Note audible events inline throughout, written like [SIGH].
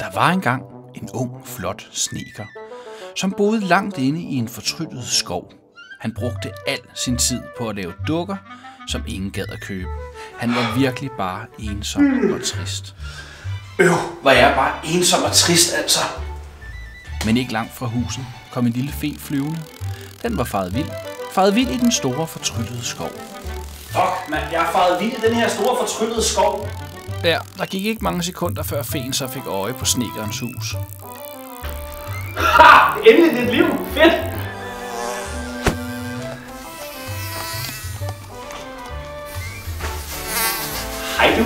Der var engang en ung, flot sneker, som boede langt inde i en fortryllet skov. Han brugte al sin tid på at lave dukker, som ingen gad at købe. Han var virkelig bare ensom og trist. Øv, er jeg bare ensom og trist, altså. Men ikke langt fra huset kom en lille fe flyvende. Den var faret vild. Faret vild i den store fortryllede skov. Fuck, mand, jeg har faret vild i den her store fortryllede skov. Der, der gik ikke mange sekunder, før feen så fik øje på snekerens hus. Ha! Endelig dit liv. Fedt. Hej du.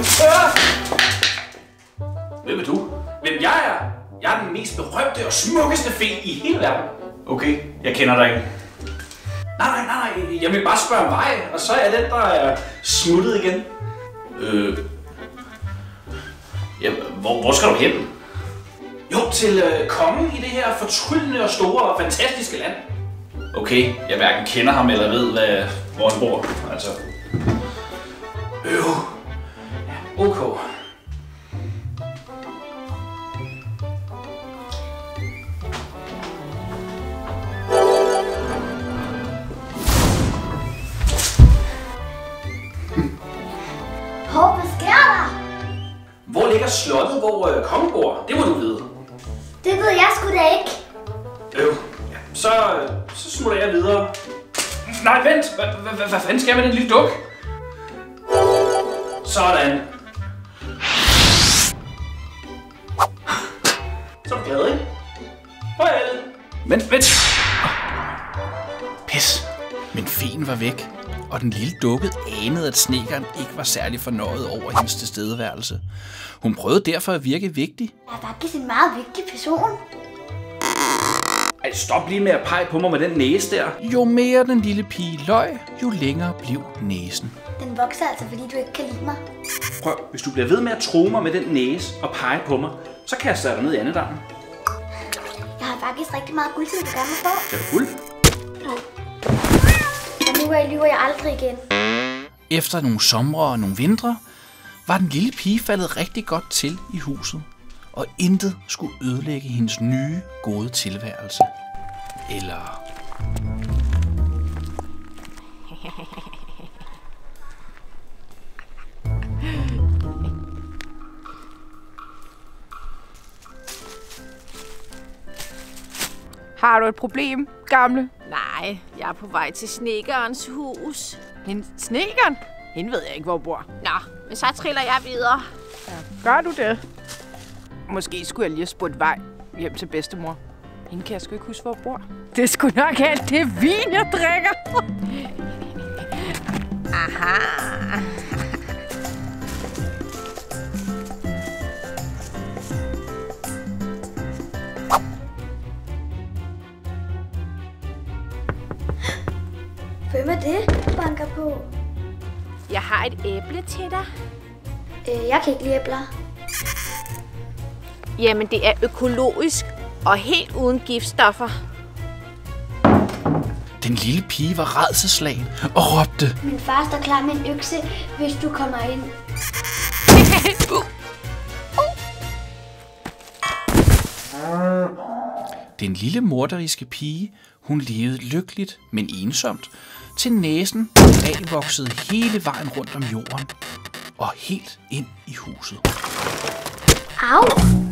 Hvem er du? Hvem jeg er? Jeg er den mest berømte og smukkeste fe i hele verden. Okay, jeg kender dig ikke. Nej, nej, nej, nej. Jeg vil bare spørge om vej, og så er jeg den, der er smuttet igen. Øh... Hvor, hvor skal du hen? Jo, til øh, kongen i det her fortryllende og store og fantastiske land. Okay, jeg hverken kender ham eller ved, hvad, hvor han bor. Altså. Øv. Ja, ok. Ligger slottet, hvor øh, kongen bor? Det må du vide. Det ved jeg sgu da ikke. Øv. Ja, så, så smutter jeg videre. Nej, vent. Hvad hva, hva, hva fanden skal jeg med den lille duk? Sådan. Så er du glad, ikke? Farvel. Vent, vent. Pis. Men feen var væk, og den lille dukke anede, at snekeren ikke var særlig fornøjet over hendes tilstedeværelse. Hun prøvede derfor at virke vigtig. Jeg er faktisk en meget vigtig person. Ej, stop lige med at pege på mig med den næse der. Jo mere den lille pige løg, jo længere blev næsen. Den vokser altså, fordi du ikke kan lide mig. Prøv, hvis du bliver ved med at tro mig med den næse og pege på mig, så kaster jeg dig ned i andedammen. Jeg har faktisk rigtig meget guld, som du gerne vil få. Er du fuld? Og nu øh, lyver jeg aldrig igen. Efter nogle somre og nogle vintre, var den lille pige faldet rigtig godt til i huset, og intet skulle ødelægge hendes nye, gode tilværelse. Eller... Har du et problem, gamle? Nej, jeg er på vej til snekerens hus. Hende snekeren? Hende ved jeg ikke, hvor bor. Nå, men så triller jeg videre. Gør du det? Måske skulle jeg lige have spurgt vej hjem til bedstemor. Hende kan jeg sgu ikke huske, hvor bor. Det sgu nok alt det vin, jeg drikker. Aha. Hvem er det, du banker på? Jeg har et æble til dig. Øh, jeg kan ikke lide æbler. Jamen, det er økologisk og helt uden giftstoffer. Den lille pige var redselslagen og råbte. Min far står klar med en økse, hvis du kommer ind. [LAUGHS] Den lille morderiske pige, hun levede lykkeligt, men ensomt, til næsen af voksede hele vejen rundt om jorden og helt ind i huset. Au!